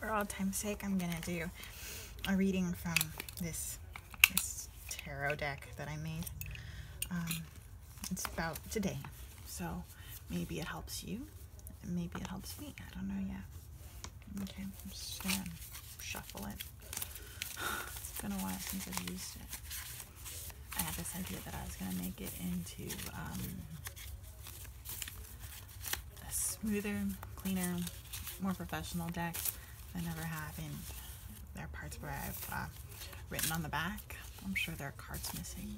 for all time's sake, I'm gonna do a reading from this this tarot deck that I made. Um, it's about today, so maybe it helps you, maybe it helps me. I don't know yet. Okay, I'm just gonna shuffle it. It's been a while since I've used it. I had this idea that I was gonna make it into um, a smoother, cleaner, more professional deck I ever have. And there are parts where I've uh, written on the back. I'm sure there are cards missing,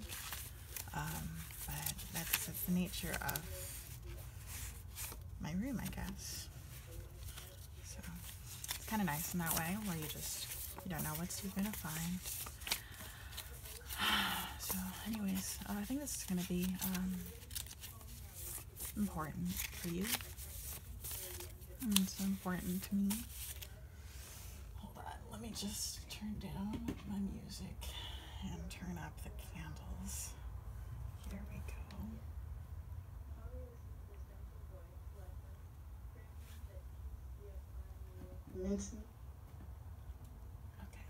um, but that's, that's the nature of my room, I guess. So it's kind of nice in that way, where you just you don't know what you're gonna find. So, anyways, uh, I think this is gonna be um, important for you. And it's important to me. Hold on, let me just turn down my music and turn up the candles. Here we go. Okay.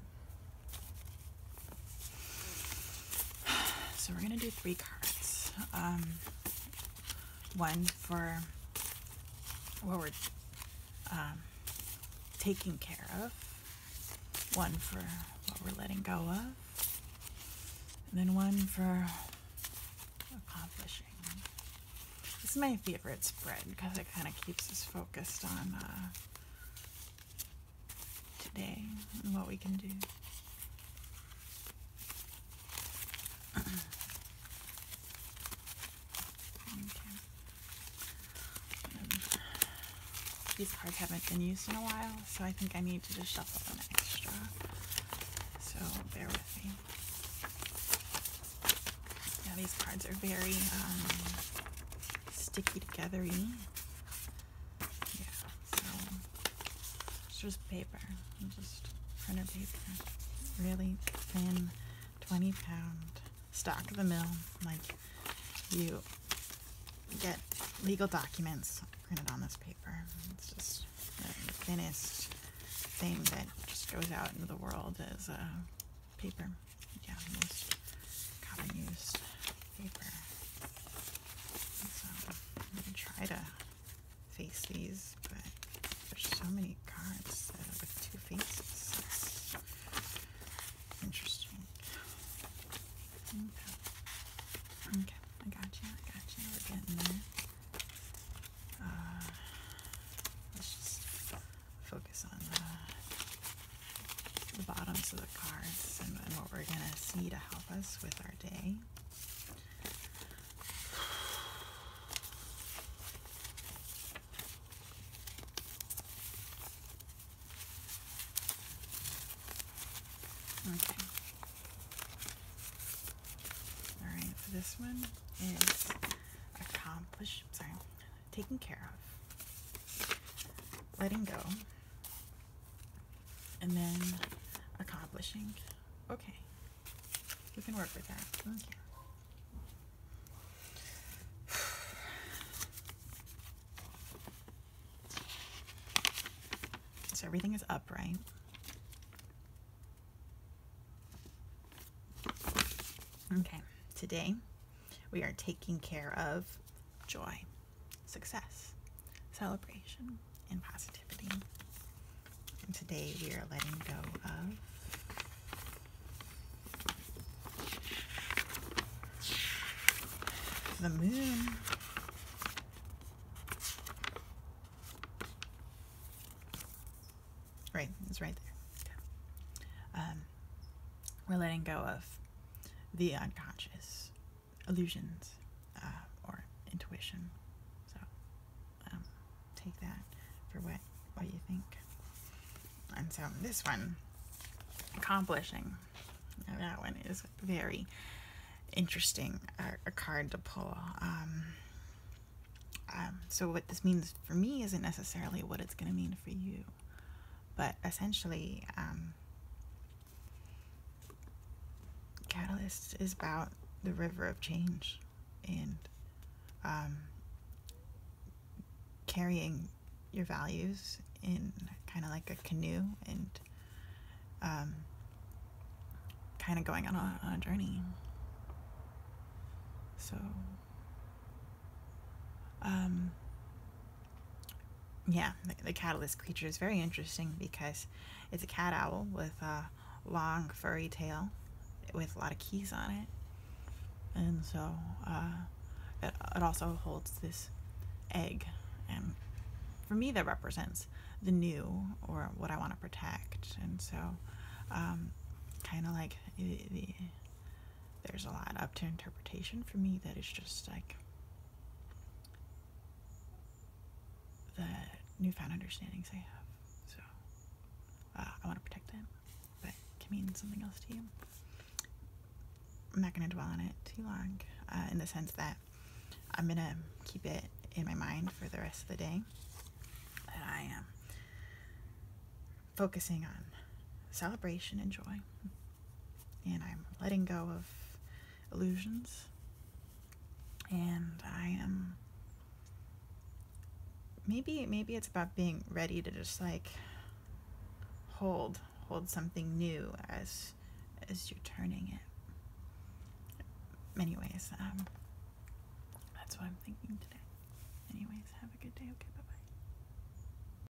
So we're gonna do three cards. Um, one for what we're um, taking care of, one for what we're letting go of, and then one for accomplishing. This is my favorite spread because it kind of keeps us focused on uh, today and what we can do. Okay. Um, these cards haven't been used in a while, so I think I need to just shuffle them extra. So bear with me. Yeah, these cards are very um, sticky togethery. Yeah, so it's just paper, just printer paper, really thin, 20 pound stock of the mill. Like you get legal documents printed on this paper. It's just the thinnest thing that just goes out into the world as a paper. Yeah, most common used paper. So I'm gonna try to face these, but there's so many cards uh, with two faces. It's interesting. Okay. Okay, I got you. I got you. We're getting there. Uh, let's just focus on the, bottoms of the cards and, and what we're gonna see to help us with our day. Okay. All right, so this one is accomplish, sorry, taken care of, letting go, and then accomplishing. Okay, we can work with that. Okay. So everything is upright. Okay, today we are taking care of joy, success, celebration, and positivity. And today we are letting go of the moon. Right, it's right there. Um, we're letting go of the unconscious illusions uh, or intuition. So um, take that for what what you think. And so this one, accomplishing, that one is very interesting a card to pull. Um, um, so what this means for me isn't necessarily what it's going to mean for you, but essentially. Um, Catalyst is about the river of change and um, carrying your values in kind kind of like a canoe and um, kind of going on a, on a journey. So, um, yeah, the, the catalyst creature is very interesting because it's a cat owl with a long furry tail with a lot of keys on it. And so uh, it, it also holds this egg. And for me, that represents the new or what I want to protect. And so, um, kind of like the, the, there's a lot up to interpretation for me that is just like the newfound understandings I have. So uh, I want to protect it, but it can mean something else to you. I'm not going to dwell on it too long uh, in the sense that I'm going to keep it in my mind for the rest of the day. That I am focusing on celebration and joy. And I'm letting go of illusions. And I am maybe maybe it's about being ready to just like hold hold something new as as you're turning it. Anyways um that's what i'm thinking today. Anyways have a good day okay bye bye